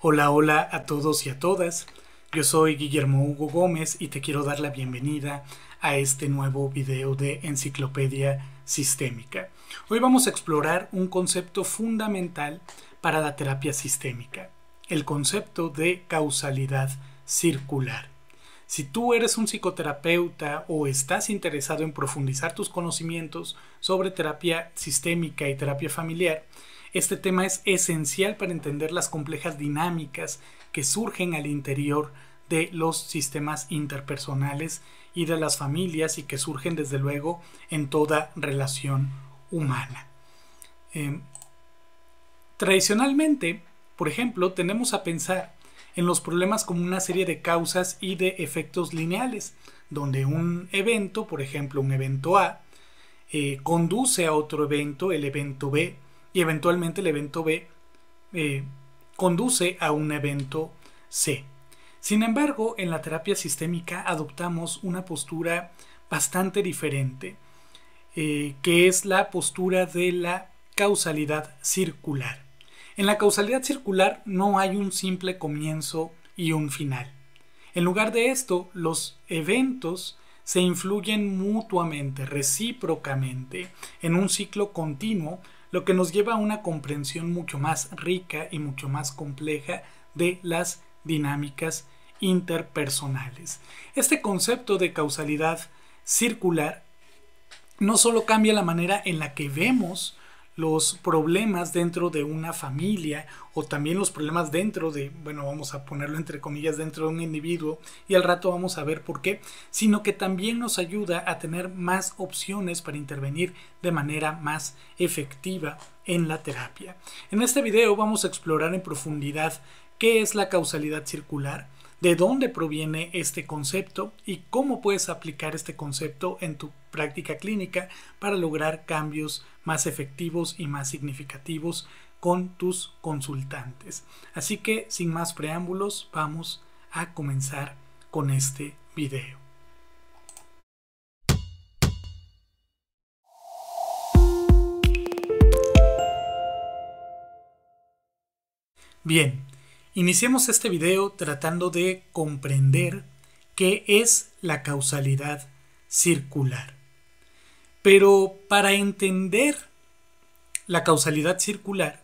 Hola, hola a todos y a todas. Yo soy Guillermo Hugo Gómez y te quiero dar la bienvenida a este nuevo video de Enciclopedia Sistémica. Hoy vamos a explorar un concepto fundamental para la terapia sistémica, el concepto de causalidad circular. Si tú eres un psicoterapeuta o estás interesado en profundizar tus conocimientos sobre terapia sistémica y terapia familiar, este tema es esencial para entender las complejas dinámicas que surgen al interior de los sistemas interpersonales y de las familias y que surgen desde luego en toda relación humana. Em, tradicionalmente, por ejemplo, tendemos a pensar en los problemas como una serie de causas y de efectos lineales, donde un evento, por ejemplo un evento A, eh, conduce a otro evento, el evento B, y eventualmente el evento B eh, conduce a un evento C. Sin embargo, en la terapia sistémica adoptamos una postura bastante diferente, eh, que es la postura de la causalidad circular. En la causalidad circular no hay un simple comienzo y un final. En lugar de esto, los eventos se influyen mutuamente, recíprocamente, en un ciclo continuo, lo que nos lleva a una comprensión mucho más rica y mucho más compleja de las dinámicas interpersonales. Este concepto de causalidad circular no solo cambia la manera en la que vemos los problemas dentro de una familia o también los problemas dentro de, bueno, vamos a ponerlo entre comillas, dentro de un individuo y al rato vamos a ver por qué, sino que también nos ayuda a tener más opciones para intervenir de manera más efectiva en la terapia. En este video vamos a explorar en profundidad qué es la causalidad circular, de dónde proviene este concepto y cómo puedes aplicar este concepto en tu práctica clínica para lograr cambios más efectivos y más significativos con tus consultantes. Así que sin más preámbulos vamos a comenzar con este video. Bien, Iniciemos este video tratando de comprender qué es la causalidad circular. Pero para entender la causalidad circular,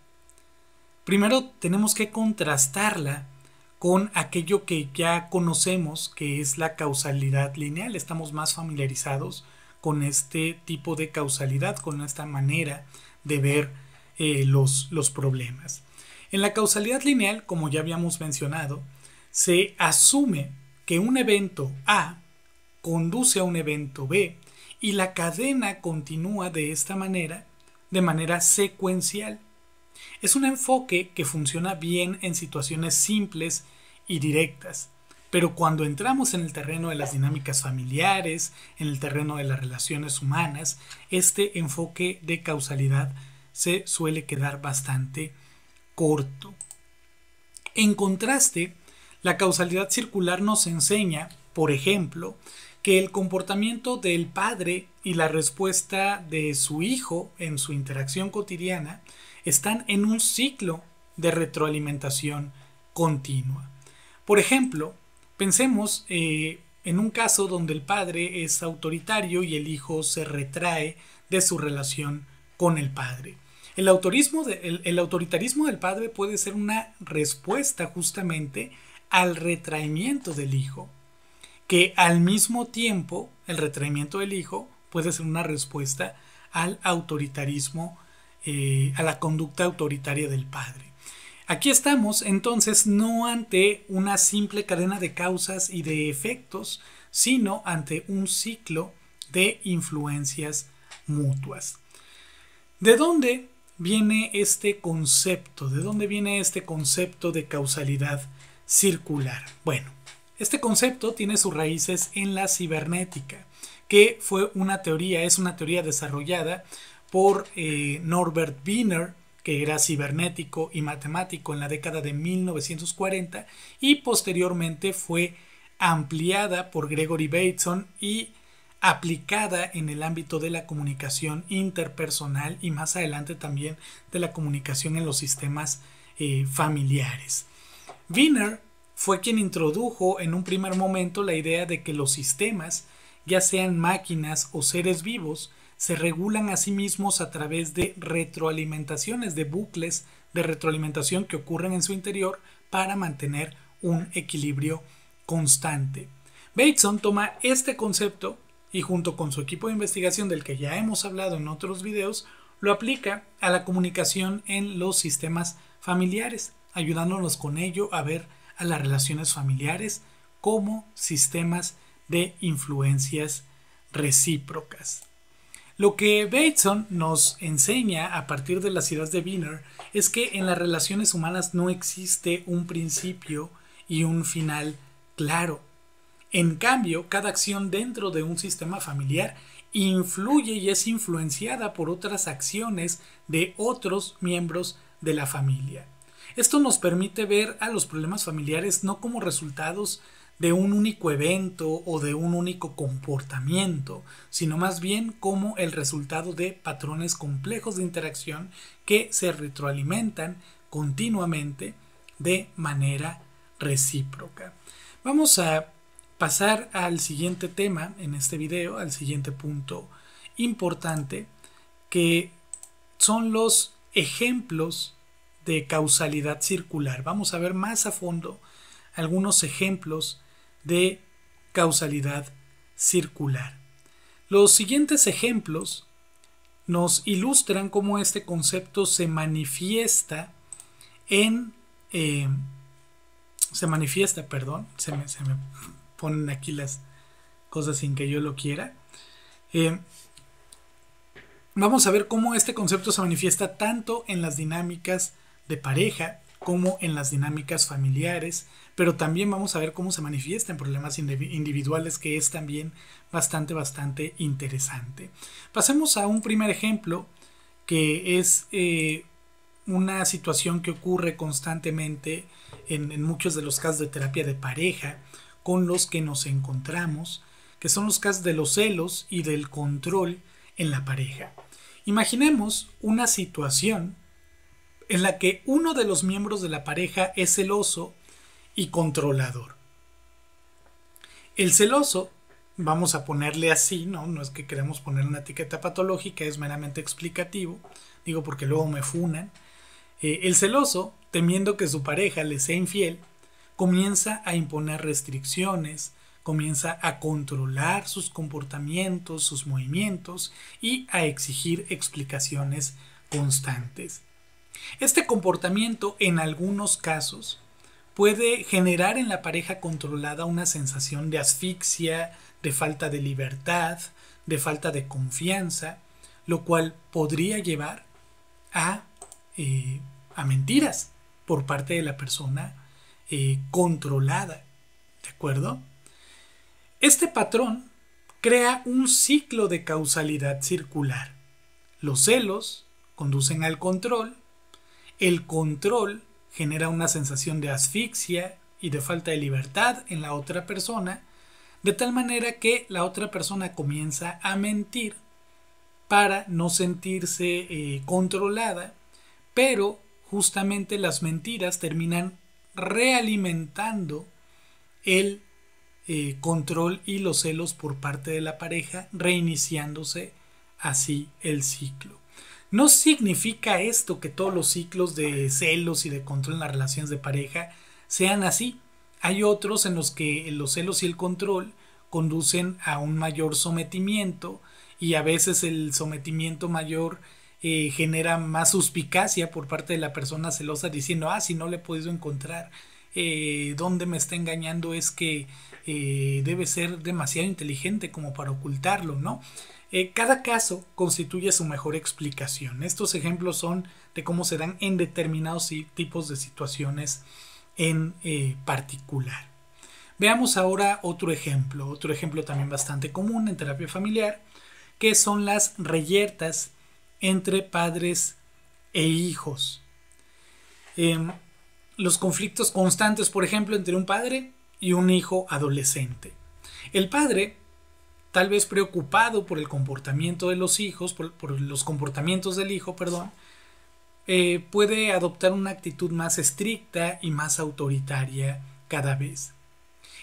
primero tenemos que contrastarla con aquello que ya conocemos que es la causalidad lineal. Estamos más familiarizados con este tipo de causalidad, con esta manera de ver eh, los, los problemas. En la causalidad lineal, como ya habíamos mencionado, se asume que un evento A conduce a un evento B y la cadena continúa de esta manera, de manera secuencial. Es un enfoque que funciona bien en situaciones simples y directas, pero cuando entramos en el terreno de las dinámicas familiares, en el terreno de las relaciones humanas, este enfoque de causalidad se suele quedar bastante corto. En contraste, la causalidad circular nos enseña, por ejemplo, que el comportamiento del padre y la respuesta de su hijo en su interacción cotidiana están en un ciclo de retroalimentación continua. Por ejemplo, pensemos eh, en un caso donde el padre es autoritario y el hijo se retrae de su relación con el padre. El, autorismo el, autoritarismo del padre puede ser una respuesta justamente al retraimiento del hijo, que al mismo tiempo el retraimiento del hijo puede ser una respuesta al autoritarismo, eh, a la conducta autoritaria del padre. Aquí estamos entonces no ante una simple cadena de causas y de efectos, sino ante un ciclo de influencias mutuas. ¿De dónde viene este concepto? ¿De dónde viene este concepto de causalidad circular? Bueno, este concepto tiene sus raíces en la cibernética, que fue una teoría, es una teoría desarrollada por eh, Norbert Wiener, que era cibernético y matemático en la década de 1940 y posteriormente fue ampliada por Gregory Bateson y aplicada en el ámbito de la comunicación interpersonal y más adelante también de la comunicación en los sistemas eh, familiares. Wiener fue quien introdujo en un primer momento la idea de que los sistemas, ya sean máquinas o seres vivos, se regulan a sí mismos a través de retroalimentaciones, de bucles de retroalimentación que ocurren en su interior para mantener un equilibrio constante. Bateson toma este concepto y junto con su equipo de investigación del que ya hemos hablado en otros videos, lo aplica a la comunicación en los sistemas familiares, ayudándonos con ello a ver a las relaciones familiares como sistemas de influencias recíprocas. Lo que Bateson nos enseña a partir de las ideas de Wiener es que en las relaciones humanas no existe un principio y un final claro. En cambio, cada acción dentro de un sistema familiar influye y es influenciada por otras acciones de otros miembros de la familia. Esto nos permite ver a los problemas familiares no como resultados de un único evento o de un único comportamiento, sino más bien como el resultado de patrones complejos de interacción que se retroalimentan continuamente de manera recíproca. Vamos a pasar al siguiente tema en este video, al siguiente punto importante, que son los ejemplos de causalidad circular. Vamos a ver más a fondo algunos ejemplos de causalidad circular. Los siguientes ejemplos nos ilustran cómo este concepto se manifiesta en eh, se manifiesta, perdón, se me, ponen aquí las cosas sin que yo lo quiera. Eh, vamos a ver cómo este concepto se manifiesta tanto en las dinámicas de pareja como en las dinámicas familiares, pero también vamos a ver cómo se manifiesta en problemas individuales, que es también bastante, bastante interesante. Pasemos a un primer ejemplo, que es eh, una situación que ocurre constantemente en, en muchos de los casos de terapia de pareja con los que nos encontramos, que son los casos de los celos y del control en la pareja. Imaginemos una situación en la que uno de los miembros de la pareja es celoso y controlador. El celoso, vamos a ponerle así, ¿no? No es que queremos poner una etiqueta patológica, es meramente explicativo, digo porque luego me funan. Eh, el celoso, temiendo que su pareja le sea infiel, comienza a imponer restricciones, comienza a controlar sus comportamientos, sus movimientos y a exigir explicaciones constantes. Este comportamiento en algunos casos puede generar en la pareja controlada una sensación de asfixia, de falta de libertad, de falta de confianza, lo cual podría llevar a, eh, a mentiras por parte de la persona eh, controlada. ¿De acuerdo? Este patrón crea un ciclo de causalidad circular. Los celos conducen al control, el control genera una sensación de asfixia y de falta de libertad en la otra persona, de tal manera que la otra persona comienza a mentir para no sentirse eh, controlada, pero justamente las mentiras terminan realimentando el eh, control y los celos por parte de la pareja, reiniciándose así el ciclo. No significa esto que todos los ciclos de celos y de control en las relaciones de pareja sean así. Hay otros en los que los celos y el control conducen a un mayor sometimiento y a veces el sometimiento mayor eh, genera más suspicacia por parte de la persona celosa diciendo, ah, si no le he podido encontrar eh, dónde me está engañando es que eh, debe ser demasiado inteligente como para ocultarlo, ¿no? Eh, cada caso constituye su mejor explicación. Estos ejemplos son de cómo se dan en determinados tipos de situaciones en particular. Veamos ahora otro ejemplo, otro ejemplo también bastante común en terapia familiar, que son las reyertas entre padres e hijos. Em, los conflictos constantes, por ejemplo, entre un padre y un hijo adolescente. El padre tal vez preocupado por el comportamiento de los hijos, por, los comportamientos del hijo, perdón, eh, puede adoptar una actitud más estricta y más autoritaria cada vez.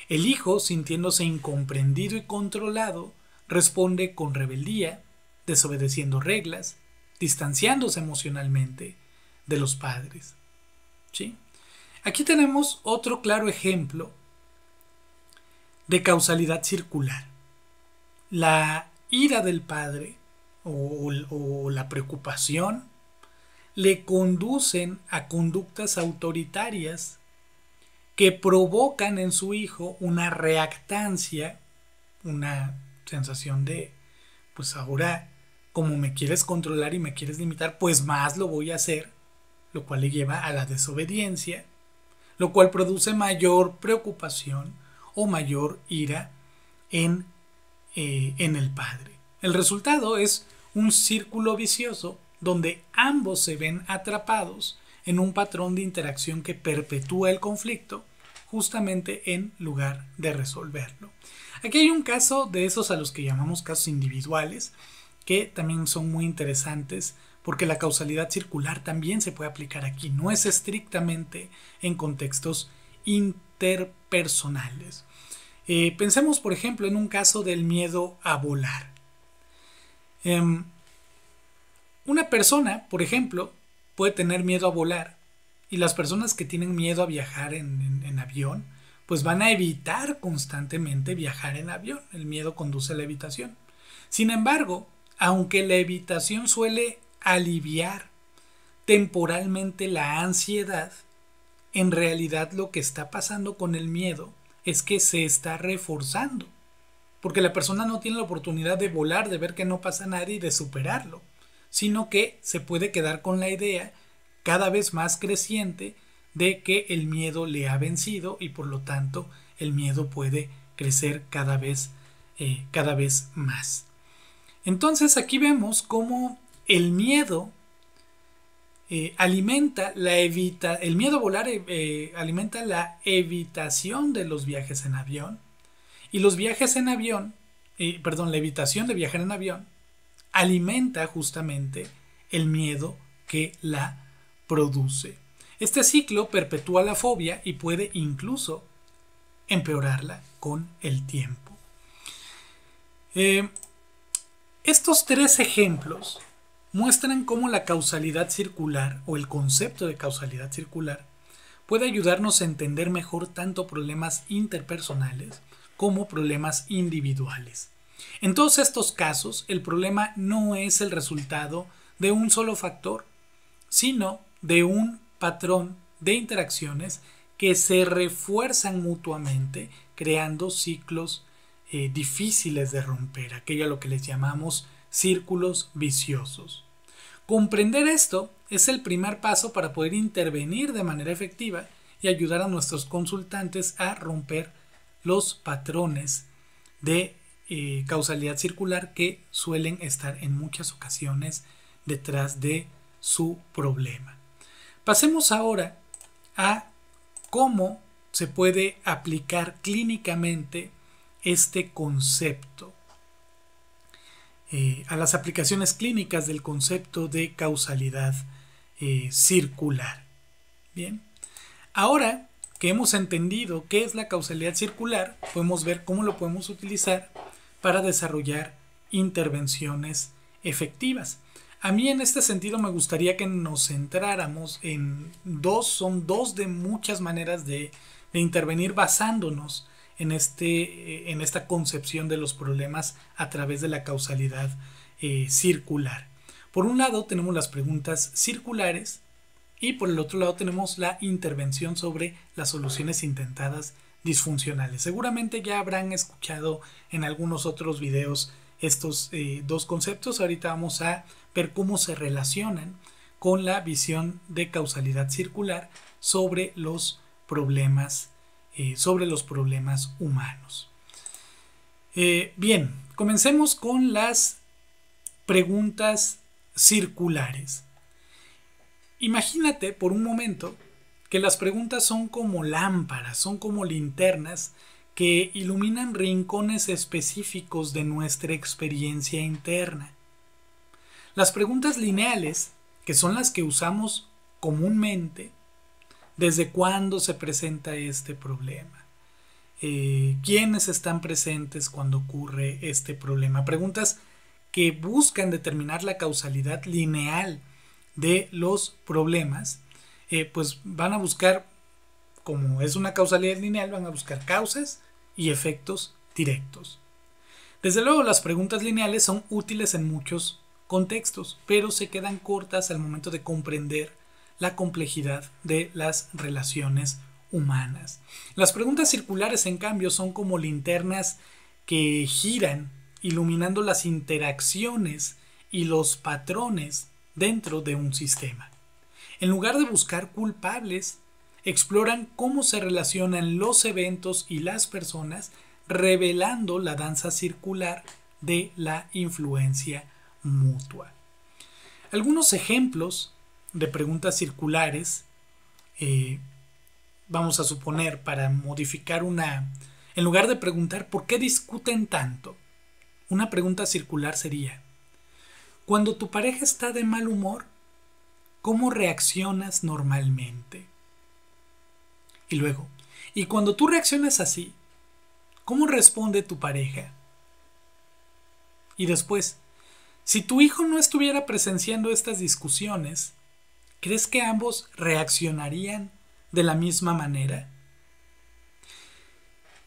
El hijo, sintiéndose incomprendido y controlado, responde con rebeldía, desobedeciendo reglas, distanciándose emocionalmente de los padres. ¿Sí? Aquí tenemos otro claro ejemplo de causalidad circular. La ira del padre o, o la preocupación le conducen a conductas autoritarias que provocan en su hijo una reactancia, una sensación de, pues ahora, como me quieres controlar y me quieres limitar, pues más lo voy a hacer, lo cual le lleva a la desobediencia, lo cual produce mayor preocupación o mayor ira en, eh, en el padre. El resultado es un círculo vicioso donde ambos se ven atrapados en un patrón de interacción que perpetúa el conflicto justamente en lugar de resolverlo. Aquí hay un caso de esos a los que llamamos casos individuales, que también son muy interesantes porque la causalidad circular también se puede aplicar aquí, no es estrictamente en contextos interpersonales. Eh, pensemos, por ejemplo, en un caso del miedo a volar. Em, una persona, por ejemplo, puede tener miedo a volar y las personas que tienen miedo a viajar en, en, avión, pues van a evitar constantemente viajar en avión. El miedo conduce a la evitación. Sin embargo, aunque la evitación suele aliviar temporalmente la ansiedad, en realidad lo que está pasando con el miedo es que se está reforzando. Porque la persona no tiene la oportunidad de volar, de ver que no pasa nada y de superarlo sino que se puede quedar con la idea cada vez más creciente de que el miedo le ha vencido y por lo tanto el miedo puede crecer cada vez, eh, cada vez más. Entonces aquí vemos cómo el miedo eh, alimenta la evita, el miedo a volar eh, alimenta la evitación de los viajes en avión y los viajes en avión, perdón, la evitación de viajar en avión alimenta justamente el miedo que la produce. Este ciclo perpetúa la fobia y puede incluso empeorarla con el tiempo. Eh, estos tres ejemplos muestran cómo la causalidad circular o el concepto de causalidad circular puede ayudarnos a entender mejor tanto problemas interpersonales como problemas individuales. En todos estos casos, el problema no es el resultado de un solo factor, sino de un patrón de interacciones que se refuerzan mutuamente, creando ciclos eh, difíciles de romper, aquello a lo que les llamamos círculos viciosos. Comprender esto es el primer paso para poder intervenir de manera efectiva y ayudar a nuestros consultantes a romper los patrones de eh, causalidad circular que suelen estar en muchas ocasiones detrás de su problema. Pasemos ahora a cómo se puede aplicar clínicamente este concepto, eh, a las aplicaciones clínicas del concepto de causalidad eh, circular. Bien, ahora que hemos entendido qué es la causalidad circular, podemos ver cómo lo podemos utilizar para desarrollar intervenciones efectivas. A mí en este sentido me gustaría que nos centráramos en dos, son dos de muchas maneras de, intervenir basándonos en, este, en esta concepción de los problemas a través de la causalidad eh, circular. Por un lado tenemos las preguntas circulares y por el otro lado tenemos la intervención sobre las soluciones intentadas disfuncionales. Seguramente ya habrán escuchado en algunos otros videos estos eh, dos conceptos. Ahorita vamos a ver cómo se relacionan con la visión de causalidad circular sobre los problemas, eh, sobre los problemas humanos. Eh, bien, comencemos con las preguntas circulares. Imagínate por un momento que las preguntas son como lámparas, son como linternas que iluminan rincones específicos de nuestra experiencia interna. Las preguntas lineales que son las que usamos comúnmente, desde cuándo se presenta este problema, eh, quiénes están presentes cuando ocurre este problema. Preguntas que buscan determinar la causalidad lineal de los problemas, eh, pues van a buscar, como es una causalidad lineal, van a buscar causas y efectos directos. Desde luego las preguntas lineales son útiles en muchos contextos, pero se quedan cortas al momento de comprender la complejidad de las relaciones humanas. Las preguntas circulares, en cambio, son como linternas que giran iluminando las interacciones y los patrones dentro de un sistema. En lugar de buscar culpables, exploran cómo se relacionan los eventos y las personas, revelando la danza circular de la influencia mutua. Algunos ejemplos de preguntas circulares, eh, vamos a suponer, para modificar una... En lugar de preguntar por qué discuten tanto, una pregunta circular sería, cuando tu pareja está de mal humor, ¿cómo reaccionas normalmente? Y luego, y cuando tú reaccionas así, ¿cómo responde tu pareja? Y después, si tu hijo no estuviera presenciando estas discusiones, ¿crees que ambos reaccionarían de la misma manera?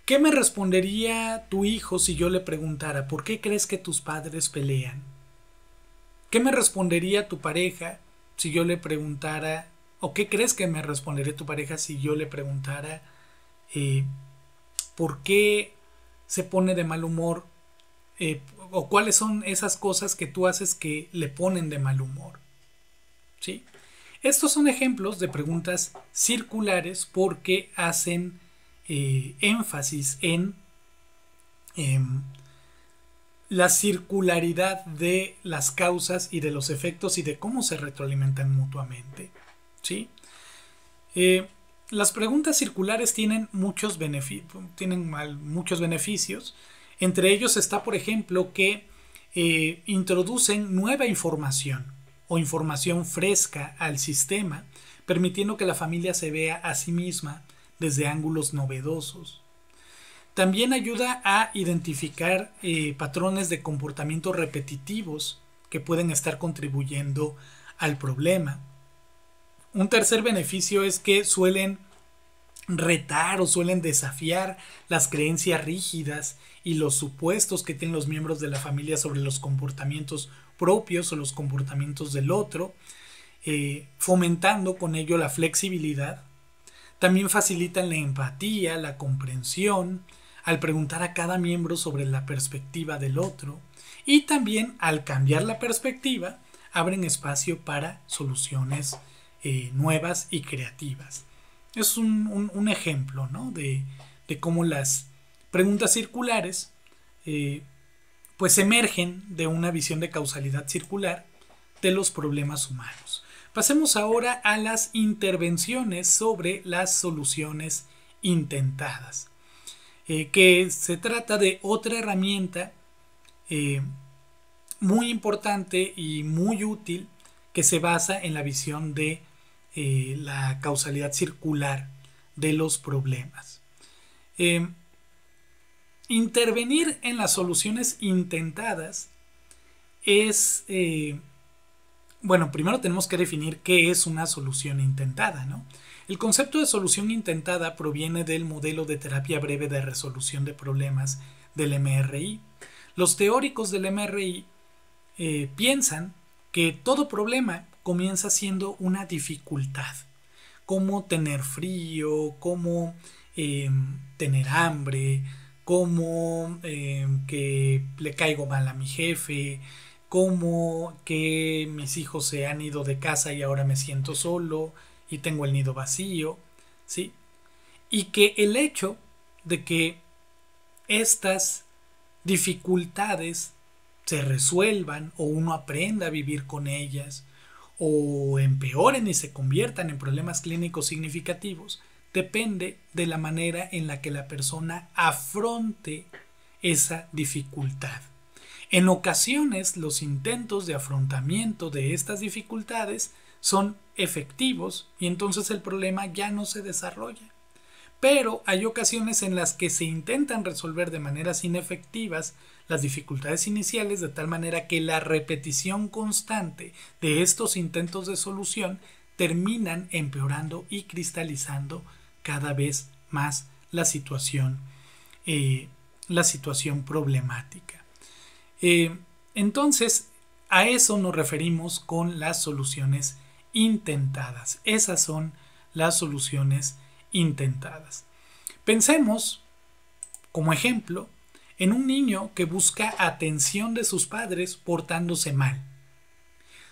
¿Qué me respondería tu hijo si yo le preguntara por qué crees que tus padres pelean? ¿Qué me respondería tu pareja si yo le preguntara, o qué crees que me respondería tu pareja si yo le preguntara eh, por qué se pone de mal humor eh, o cuáles son esas cosas que tú haces que le ponen de mal humor? ¿Sí? Estos son ejemplos de preguntas circulares porque hacen eh, énfasis en em, la circularidad de las causas y de los efectos y de cómo se retroalimentan mutuamente. ¿sí? Eh, las preguntas circulares tienen muchos, tienen muchos beneficios. Entre ellos está, por ejemplo, que eh, introducen nueva información o información fresca al sistema, permitiendo que la familia se vea a sí misma desde ángulos novedosos. También ayuda a identificar eh, patrones de comportamiento repetitivos que pueden estar contribuyendo al problema. Un tercer beneficio es que suelen retar o suelen desafiar las creencias rígidas y los supuestos que tienen los miembros de la familia sobre los comportamientos propios o los comportamientos del otro, eh, fomentando con ello la flexibilidad también facilitan la empatía, la comprensión, al preguntar a cada miembro sobre la perspectiva del otro y también al cambiar la perspectiva abren espacio para soluciones eh, nuevas y creativas. Es un, ejemplo de, cómo las preguntas circulares eh, pues emergen de una visión de causalidad circular de los problemas humanos. Pasemos ahora a las intervenciones sobre las soluciones intentadas, eh, que se trata de otra herramienta eh, muy importante y muy útil que se basa en la visión de la causalidad circular de los problemas. Intervenir en las soluciones intentadas es bueno, primero tenemos que definir qué es una solución intentada, ¿no? El concepto de solución intentada proviene del modelo de terapia breve de resolución de problemas del MRI. Los teóricos del MRI eh, piensan que todo problema comienza siendo una dificultad, como tener frío, como em, tener hambre, como em, que le caigo mal a mi jefe, como que mis hijos se han ido de casa y ahora me siento solo y tengo el nido vacío, ¿sí? Y que el hecho de que estas dificultades se resuelvan o uno aprenda a vivir con ellas o empeoren y se conviertan en problemas clínicos significativos depende de la manera en la que la persona afronte esa dificultad. En ocasiones los intentos de afrontamiento de estas dificultades son efectivos y entonces el problema ya no se desarrolla. Pero hay ocasiones en las que se intentan resolver de maneras inefectivas las dificultades iniciales de tal manera que la repetición constante de estos intentos de solución terminan empeorando y cristalizando cada vez más la situación, eh, la situación problemática. Eh, entonces, a eso nos referimos con las soluciones intentadas. Esas son las soluciones intentadas. Pensemos, como ejemplo, en un niño que busca atención de sus padres portándose mal.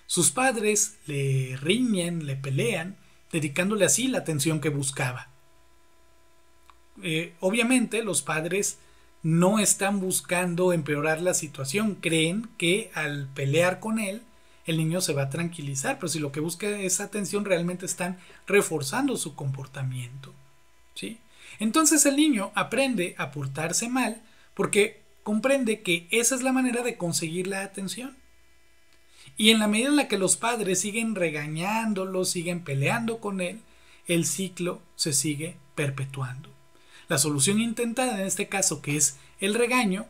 Sus padres le riñen, le pelean, dedicándole así la atención que buscaba. Eh, obviamente los padres no están buscando empeorar la situación, creen que al pelear con él el niño se va a tranquilizar, pero si lo que busca es atención realmente están reforzando su comportamiento. ¿sí? Entonces el niño aprende a portarse mal porque comprende que esa es la manera de conseguir la atención. Y en la medida en la que los padres siguen regañándolo, siguen peleando con él, el ciclo se sigue perpetuando. La solución intentada en este caso, que es el regaño,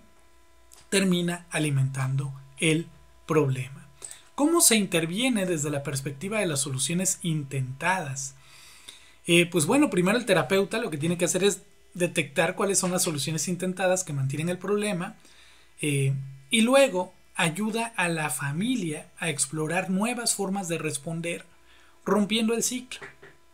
termina alimentando el problema. ¿Cómo se interviene desde la perspectiva de las soluciones intentadas? Eh, pues bueno, primero el terapeuta lo que tiene que hacer es detectar cuáles son las soluciones intentadas que mantienen el problema eh, y luego ayuda a la familia a explorar nuevas formas de responder rompiendo el ciclo.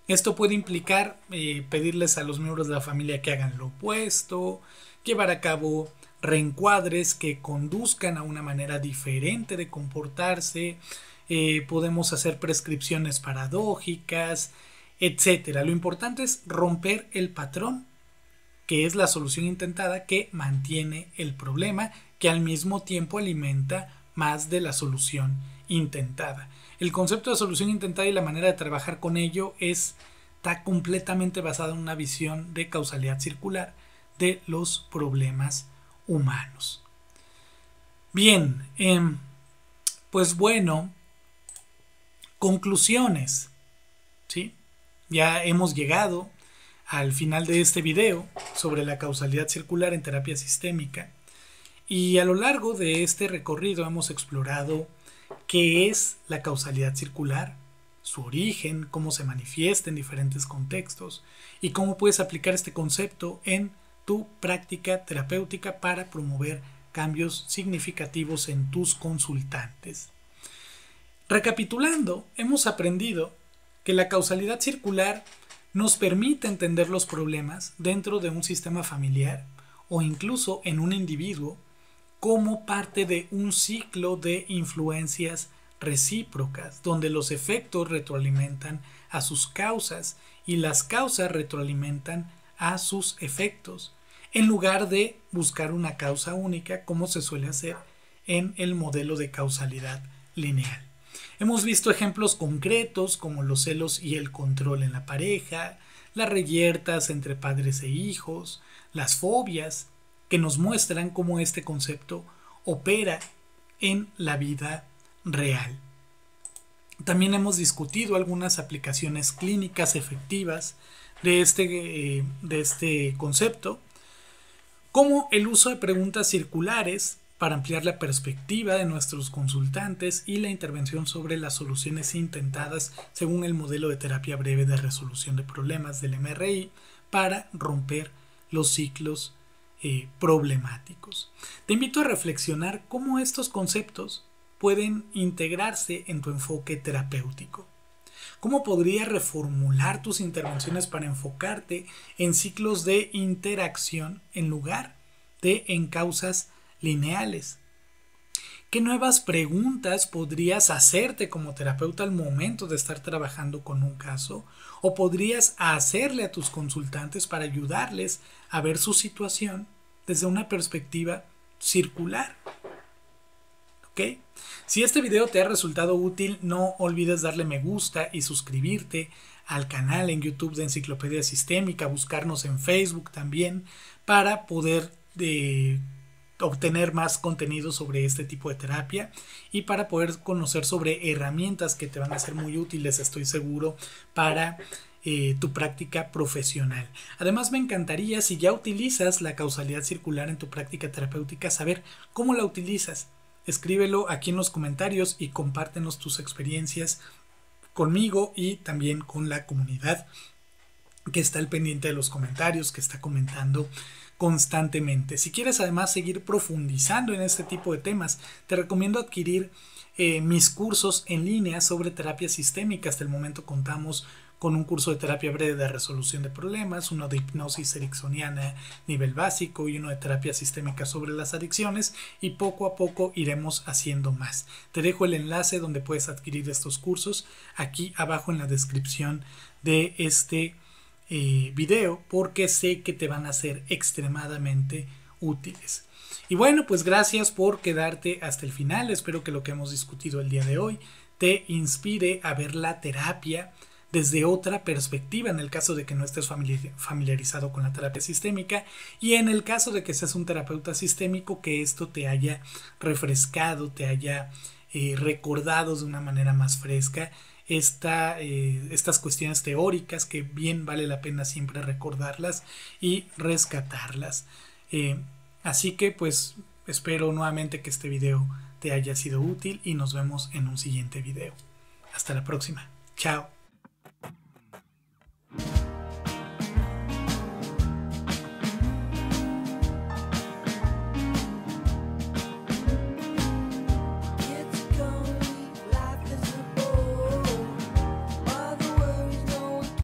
Esto puede implicar eh, pedirles a los miembros de la familia que hagan lo opuesto, llevar a cabo reencuadres que conduzcan a una manera diferente de comportarse, eh, podemos hacer prescripciones paradójicas, etc. Lo importante es romper el patrón que es la solución intentada que mantiene el problema, que al mismo tiempo alimenta más de la solución intentada. El concepto de solución intentada y la manera de trabajar con ello está completamente basado en una visión de causalidad circular de los problemas humanos. Bien, em, pues bueno, conclusiones. ¿sí? Ya hemos llegado al final de este video sobre la causalidad circular en terapia sistémica. Y a lo largo de este recorrido hemos explorado qué es la causalidad circular, su origen, cómo se manifiesta en diferentes contextos y cómo puedes aplicar este concepto en tu práctica terapéutica para promover cambios significativos en tus consultantes. Recapitulando, hemos aprendido que la causalidad circular nos permite entender los problemas dentro de un sistema familiar o incluso en un individuo como parte de un ciclo de influencias recíprocas, donde los efectos retroalimentan a sus causas y las causas retroalimentan a sus efectos, en lugar de buscar una causa única como se suele hacer en el modelo de causalidad lineal. Hemos visto ejemplos concretos como los celos y el control en la pareja, las reyertas entre padres e hijos, las fobias, que nos muestran cómo este concepto opera en la vida real. También hemos discutido algunas aplicaciones clínicas efectivas de este, eh, de este concepto, como el uso de preguntas circulares para ampliar la perspectiva de nuestros consultantes y la intervención sobre las soluciones intentadas según el modelo de terapia breve de resolución de problemas del MRI para romper los ciclos eh, problemáticos. Te invito a reflexionar cómo estos conceptos pueden integrarse en tu enfoque terapéutico. ¿Cómo podrías reformular tus intervenciones para enfocarte en ciclos de interacción en lugar de en causas lineales. ¿Qué nuevas preguntas podrías hacerte como terapeuta al momento de estar trabajando con un caso? ¿O podrías hacerle a tus consultantes para ayudarles a ver su situación desde una perspectiva circular? ¿Ok? Si este video te ha resultado útil, no olvides darle me gusta y suscribirte al canal en YouTube de Enciclopedia Sistémica, buscarnos en Facebook también para poder de obtener más contenido sobre este tipo de terapia y para poder conocer sobre herramientas que te van a ser muy útiles, estoy seguro, para eh, tu práctica profesional. Además, me encantaría, si ya utilizas la causalidad circular en tu práctica terapéutica, saber cómo la utilizas. Escríbelo aquí en los comentarios y compártenos tus experiencias conmigo y también con la comunidad que está al pendiente de los comentarios, que está comentando constantemente. Si quieres además seguir profundizando en este tipo de temas, te recomiendo adquirir eh, mis cursos en línea sobre terapia sistémica. Hasta el momento contamos con un curso de terapia breve de resolución de problemas, uno de hipnosis ericksoniana nivel básico y uno de terapia sistémica sobre las adicciones y poco a poco iremos haciendo más. Te dejo el enlace donde puedes adquirir estos cursos aquí abajo en la descripción de este eh, video porque sé que te van a ser extremadamente útiles. Y bueno, pues gracias por quedarte hasta el final. Espero que lo que hemos discutido el día de hoy te inspire a ver la terapia desde otra perspectiva en el caso de que no estés familiarizado con la terapia sistémica y en el caso de que seas un terapeuta sistémico que esto te haya refrescado, te haya eh, recordado de una manera más fresca esta, eh, estas cuestiones teóricas que bien vale la pena siempre recordarlas y rescatarlas. Eh, así que pues espero nuevamente que este video te haya sido útil y nos vemos en un siguiente video. Hasta la próxima. Chao.